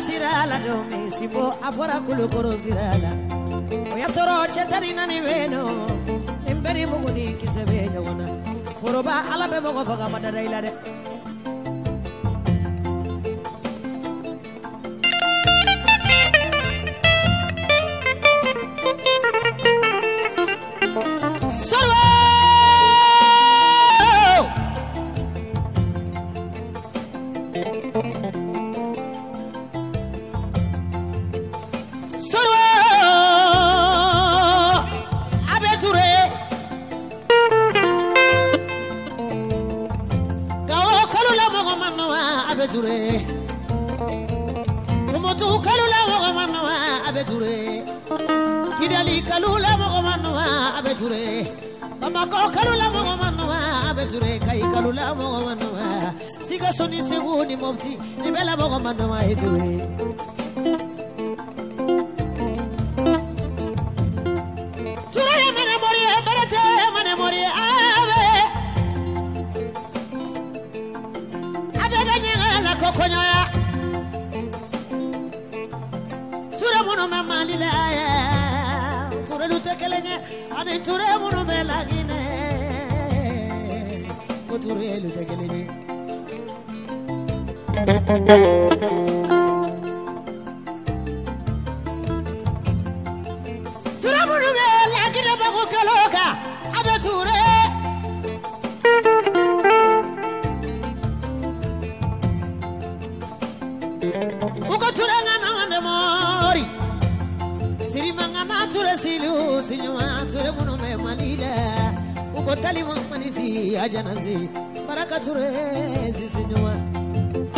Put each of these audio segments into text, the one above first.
sira la doomi sibo a fɔra kulukoro sira la o y'a sɔrɔ cɛ tari naani bɛ yen nɔ nin ni mugu ni kisɛ bɛ ɲɔgɔn na foroba ala bɛ mɔgɔ faga ma dada wamanawa abeture tumutu kalula wamanawa abeture kidali kalula wamanawa abeture bamako kalula wamanawa abeture kai kalula wamanawa sikaso ni segu ni mopti ni bela wamanawa eture turelu kelen ye ture minnu bɛ laginɛ bako kalo kan a bɛ ture. U ko ture mande mori. Sirima ŋana ture silu siɲuma ture minnu bɛ mali ukotali mamanisi ajanasi baraka ture sisi nyuma.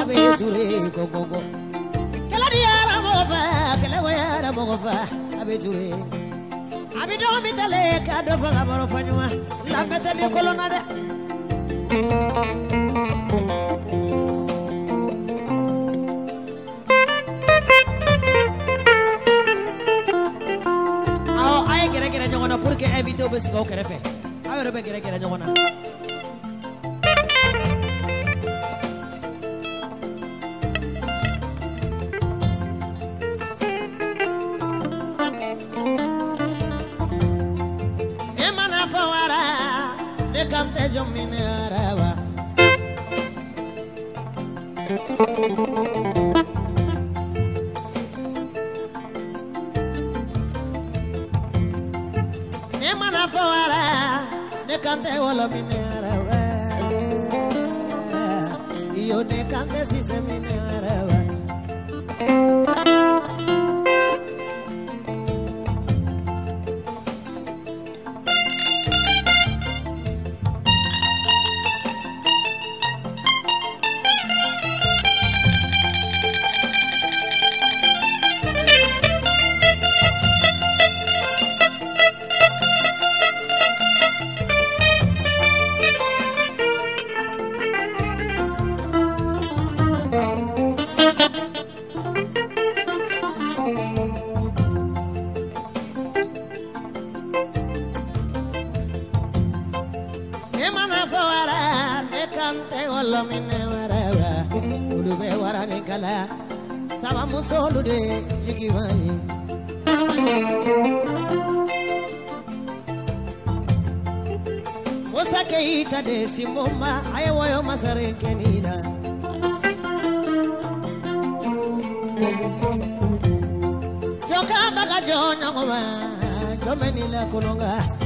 Abe ture kogogo kala di yara mofa kala wa yara mofa abe ture abi do mi tale ka do fa ka baro fa nyuma. La mete de kolona de. Aw ay gere gere ɲɔgɔn que invité bɛ aw yɛrɛ bɛ gɛrɛ gɛrɛ ɲɔgɔn na ne mana fɔ wara ne le canteo a la minera. Y yo le cante si se minera, ve. Kan tɛ wɔlɔ min ne waraba olu bɛ wara ni kala sabamusolu de jigima ye musa keyita de simoma a ye wɔyɔ masaren kɛnina jɔnkabaga jɔn ɲɔgɔnma jɔn bɛ ni la kolonga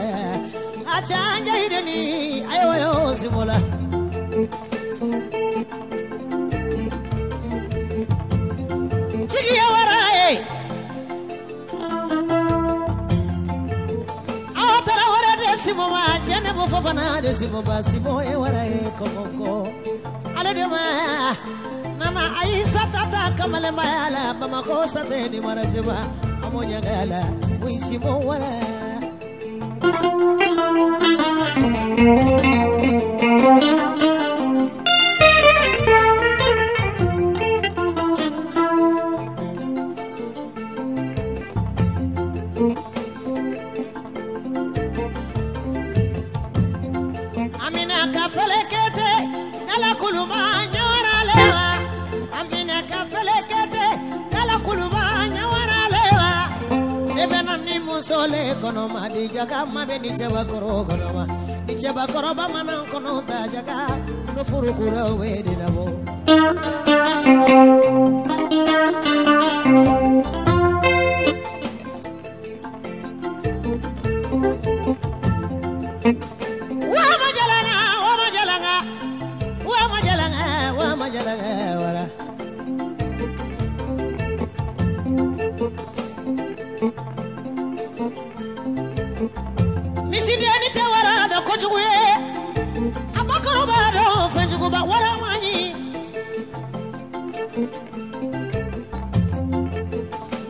achanja hideni ayoyo simola chigiya waraye. Awatara wara de simo ma jene mo fofana de simo ba simo e waraye komoko. Ale ma nana aisa tata kamale mayala bamako sateni marajeba amonyangala uisimo waraye. I'm in a cafe. Musole kono ma di jaga ma be ni jaba koro kono ma. Ni jaba koro ba mana kono ta jaga no furu kura we di na bo misiri ani tɛ wara da kojugu wara man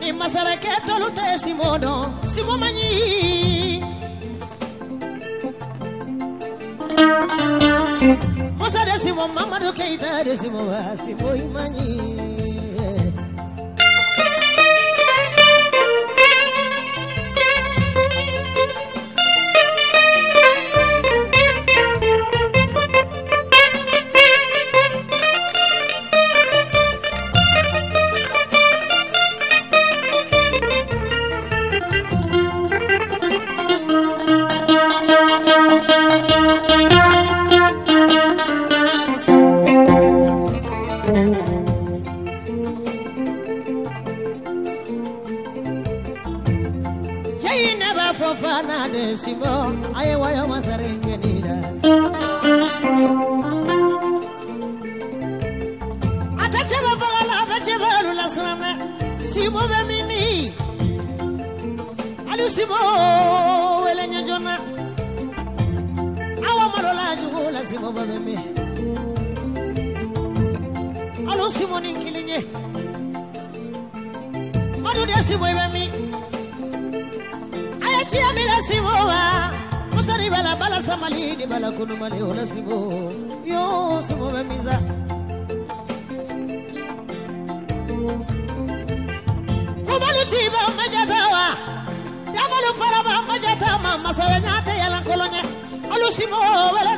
ni masakɛ tolu tɛ simo dɔn musa de simo mamadu keyita de simo wa simo i. nye ọdún dẹ sí wẹ́wẹ́ mi ayé tí mi lẹ sí wo wa bala bala samali de bala kunu mali lẹ sí wo yóò sí wo bẹ mi sa. kubali ti bọ mẹjata faraba mẹjata ma. Masaya ɲa tɛ yɛlɛ kolon ye si mɔgɔ wɛrɛ.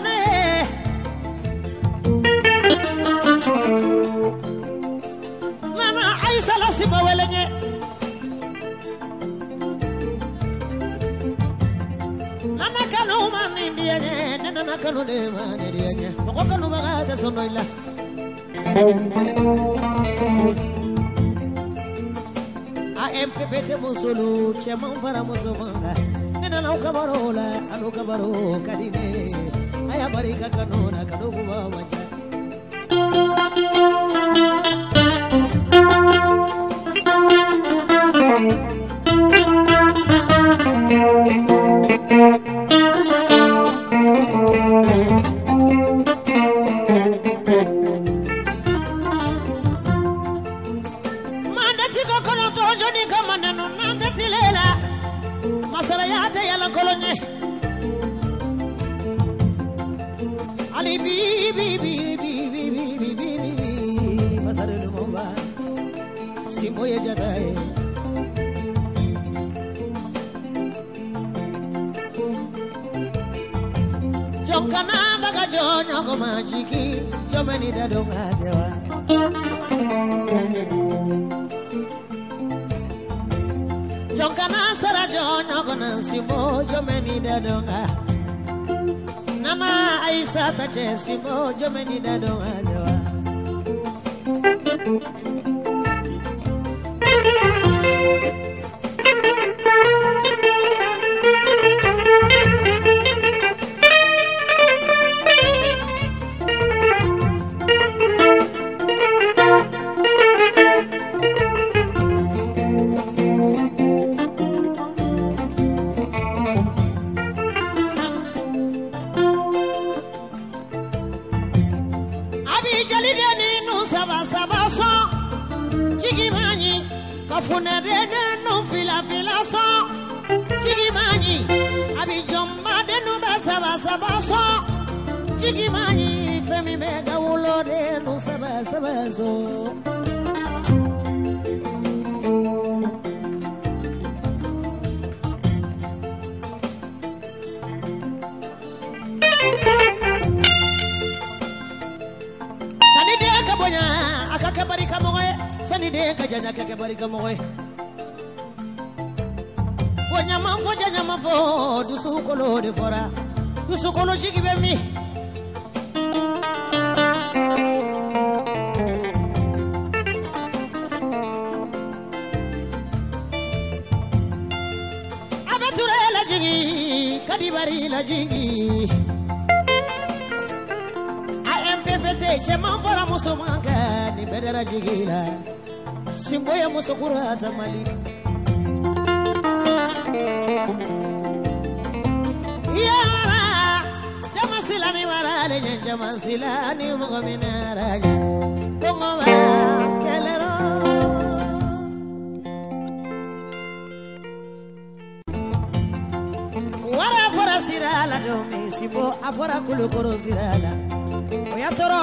kanu de mane dianya moko kanu magata sonoila AMPPT musulu chairman fara musumanga nena lau kabarola alu kabaro kadine aya barika kanu na kanu kuwa macha si moye jadae jonkana baga jonyogo majiki jomeni dadonga dewa jonkana sara jonyogo nansimo jomeni dadonga nama aisata chesimo jomeni dadonga dewa Thank you. Música sɔ jigi Abi jomba abidjan badendu bɛ saba saba sɔ jigi ma ɲi fɛn min bɛ ka wolodendu sɛbɛ sɛbɛ sɔ. bonya aka kebari kamoye sani de ka janya kebari bonya man fɔ fɔ dusukolo de fɔra dusukolo jigi bɛ min a kadibari lajigi AMPPT cɛman fɔra musoman kan nin bɛɛ dara jigi la. Sinbo ye muso kura min nara ɲɛ kɔngɔ b'a kɛlɛrɔ wara fɔra sira la don min sinbo a fɔra kulukoro sira la o y'a sɔrɔ